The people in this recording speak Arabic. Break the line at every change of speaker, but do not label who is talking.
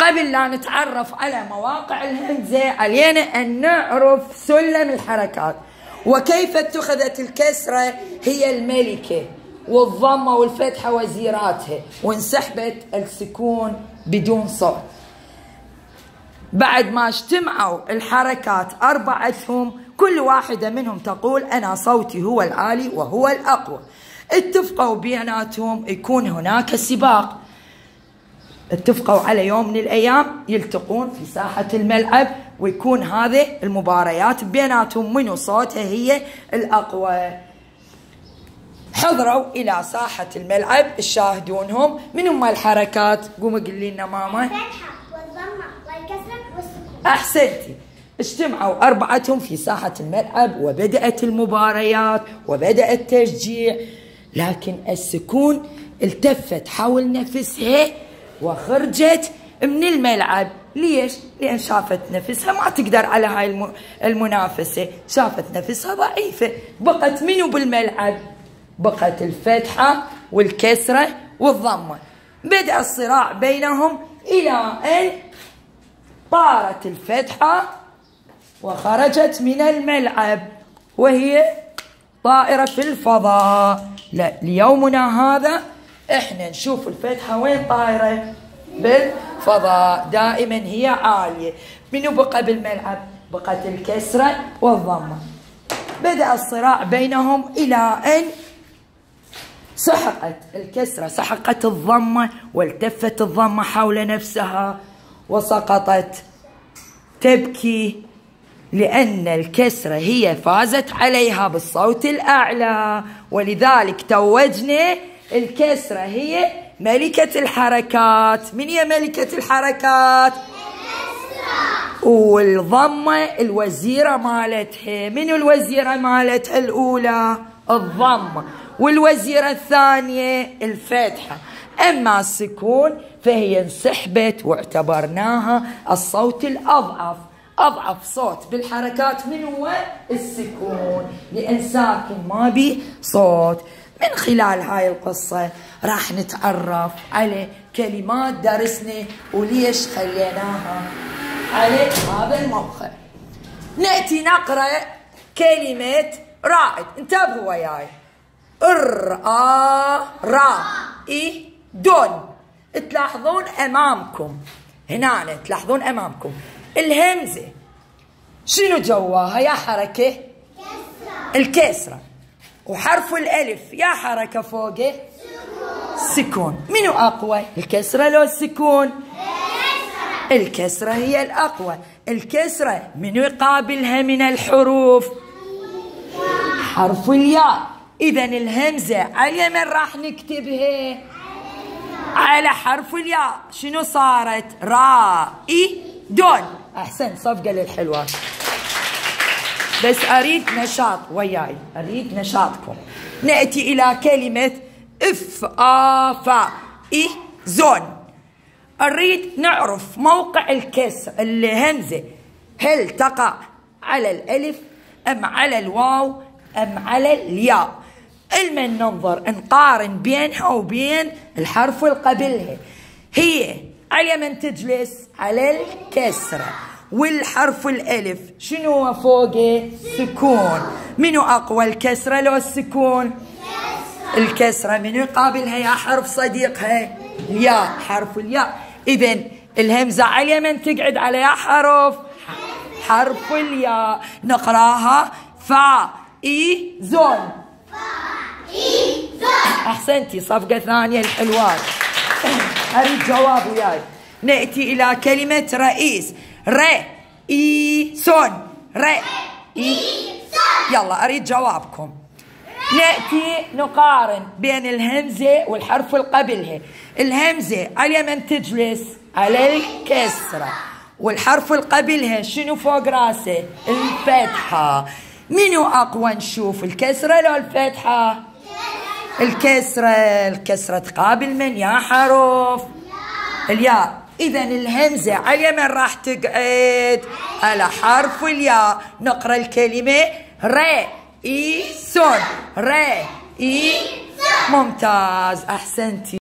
قبل لا نتعرف على مواقع الهمزة علينا أن نعرف سلم الحركات. وكيف اتخذت الكسرة هي الملكة والضمة والفتحة وزيراتها وانسحبت السكون بدون صوت. بعد ما اجتمعوا الحركات أربعتهم كل واحدة منهم تقول أنا صوتي هو العالي وهو الأقوى. اتفقوا بيناتهم يكون هناك سباق. اتفقوا على يوم من الأيام يلتقون في ساحة الملعب ويكون هذه المباريات بيناتهم منو صوتها هي الأقوى. حضروا إلى ساحة الملعب الشاهدونهم من هم الحركات؟ قوموا قل لنا ماما
والكسرة والسكون
أحسنتي. اجتمعوا أربعتهم في ساحة الملعب وبدأت المباريات وبدأ التشجيع. لكن السكون التفت حول نفسها وخرجت من الملعب. ليش؟ لأن شافت نفسها ما تقدر على هاي الم- المنافسة. شافت نفسها ضعيفة. بقت منو بالملعب؟ بقت الفتحة والكسرة والضمة. بدأ الصراع بينهم إلى أن طارت الفتحة وخرجت من الملعب وهي طائرة في الفضاء. لا ليومنا هذا إحنا نشوف الفتحة وين طايرة؟ بالفضاء. دائما هي عالية. منو بقى بالملعب؟ بقت الكسرة والضمة. بدأ الصراع بينهم إلى أن سحقت الكسرة سحقت الضمة والتفت الضمة حول نفسها وسقطت. تبكي لأن الكسرة هي فازت عليها بالصوت الأعلى. ولذلك توجنا الكسرة هي ملكة الحركات. من هي ملكة الحركات؟ والضمة الوزيرة مالتها. من الوزيرة مالتها الأولى؟ الضمة والوزيرة الثانية؟ الفتحة. أما السكون فهي انسحبت واعتبرناها الصوت الأضعف. أضعف صوت بالحركات من هو؟ السكون. لأن ساكن ما بي صوت. من خلال هاي القصة راح نتعرف على كلمات درسنا وليش خليناها على هذا الموقع. نأتي نقرأ كلمة رائد. انتبهوا وياي. ر آ را إي دون تلاحظون أمامكم. هنا تلاحظون أمامكم. الهمزة. شنو جواها يا حركة؟ الكسرة. وحرف الألف. يا حركة فوقه سكون. منو أقوى؟ الكسرة. لو السكون. الكسرة هي الأقوى. الكسرة منو يقابلها من الحروف. حرف الياء. إذا الهمزة على اليمين راح نكتبها. على حرف الياء. شنو صارت؟ رائي دون. أحسن. صفقة للحلوة. بس أريد نشاط وياي أريد نشاطكم. نأتي إلى كلمة إف آ فا إي زون أريد نعرف موقع الكسر الهمزة. هل تقع على الألف أم على الواو أم على الياء؟ المن ننظر نقارن بينها وبين الحرف اللي قبلها هي على من تجلس؟ على الكسرة. والحرف الألف. شنو هو فوقه؟ سكون. منو أقوى؟ الكسرة لو السكون؟ الكسرة. من يقابلها يا حرف صديقها الياء حرف الياء. إذا الهمزة على اليمين تقعد على يا حرف حرف الياء. نقراها. فا. إي. زون. أحسنتي. صفقة ثانية الحلوات أريد جواب وياي نأتي إلى كلمة رئيس. ر إي سون ر إي يلا أريد جوابكم. نأتي نقارن بين الهمزة والحرف اللي قبلها الهمزة على من تجلس؟ على الكسرة. والحرف اللي قبلها شنو فوق راسه؟ الفتحة. منو أقوى نشوف؟ الكسرة لو الفتحة؟ الكسرة. الكسرة تقابل من؟ يا حرف الياء. إذا الهمزة على اليمين راح تقعد؟ على حرف الياء. نقرأ الكلمة ر إي سون. ر إي ممتاز. أحسنتي.